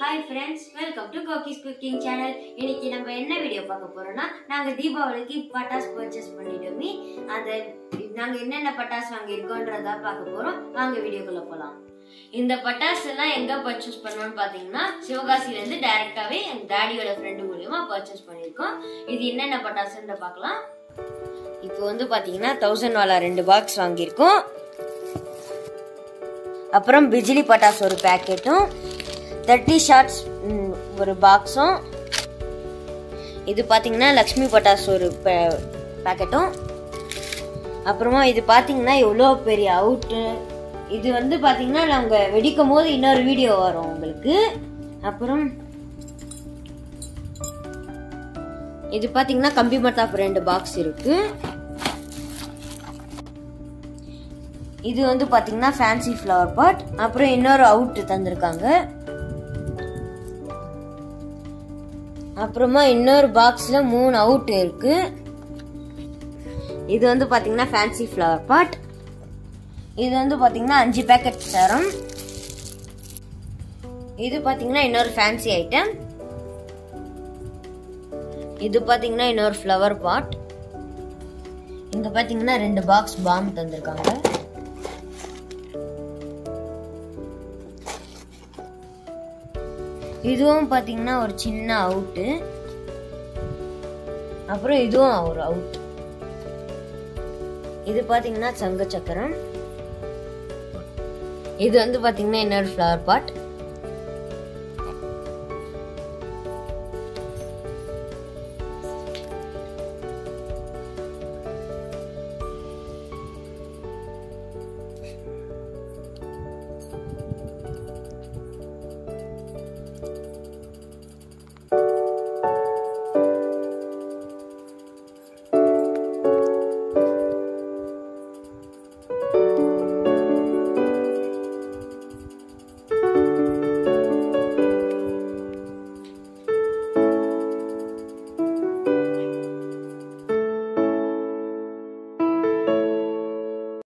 Hi friends welcome to கோகிஸ் cooking channel இன்னைக்கு நம்ம என்ன வீடியோ பார்க்க போறோம்னா நாங்க தீபாவளிக்கு பட்டாசு பர்ச்சேஸ் பண்ணிட்டோமே. அந்த நாங்க என்னென்ன பட்டாசு வாங்கியிருக்கோன்றதா பார்க்க போறோம். வாங்க வீடியோக்குள்ள போலாம். இந்த பட்டாசு எல்லாம் எங்க பர்ச்சேஸ் பண்ணோம்னு பாத்தீங்கன்னா சிவகாசில இருந்து டைரக்டாவே எங்க டாடியோட ஃப்ரெண்டு மூலியமா பர்ச்சேஸ் பண்ணியிருக்கோம். இது என்னென்ன பட்டாசுன்ற பார்க்கலாம். இப்போ வந்து பாத்தீங்கன்னா தௌசண்ட் வாலா ரெண்டு பாக்ஸ் வாங்கியிருக்கோம். அப்புறம் பிஜிலி பட்டாசு ஒரு பேக்கெட்டும் தேர்ட்டி ஷார்ட்ஸ் ஒரு பாக்ஸும் இது பார்த்தீங்கன்னா லக்ஷ்மி பட்டாஸ் ஒரு பேக்கெட்டும் அப்புறமா இது பார்த்தீங்கன்னா எவ்வளோ பெரிய அவுட்டு இது வந்து பார்த்தீங்கன்னா நாங்கள் வெடிக்கும் போது இன்னொரு வீடியோ வரும் உங்களுக்கு. அப்புறம் இது பார்த்தீங்கன்னா கம்பி மத்தாப் ரெண்டு பாக்ஸ் இருக்கு. இது வந்து பார்த்தீங்கன்னா ஃபேன்சி ஃப்ளவர் பாட் அப்புறம் இன்னொரு அவுட் தந்திருக்காங்க. அப்புறமா இன்னொரு பாக்ஸில் மூணு அவுட் இருக்கு. இது வந்து பார்த்தீங்கன்னா ஃபேன்சி ஃப்ளவர் பாட் இது வந்து பார்த்தீங்கன்னா அஞ்சு பேக்கெட் தரும். இது பார்த்தீங்கன்னா இன்னொரு ஃபேன்சி ஐட்டம் இது பார்த்தீங்கன்னா இன்னொரு ஃப்ளவர் பாட் இங்கே பார்த்தீங்கன்னா ரெண்டு பாக்ஸ் பாம் தந்திருக்காங்க. இதுவும் பார்த்தீங்கன்னா ஒரு சின்ன அவுட்டு அப்புறம் இதுவும் ஒரு அவுட் இது பார்த்தீங்கன்னா சங்க சக்கரம். இது வந்து பார்த்தீங்கன்னா இன்னொரு ஃப்ளவர் பாட்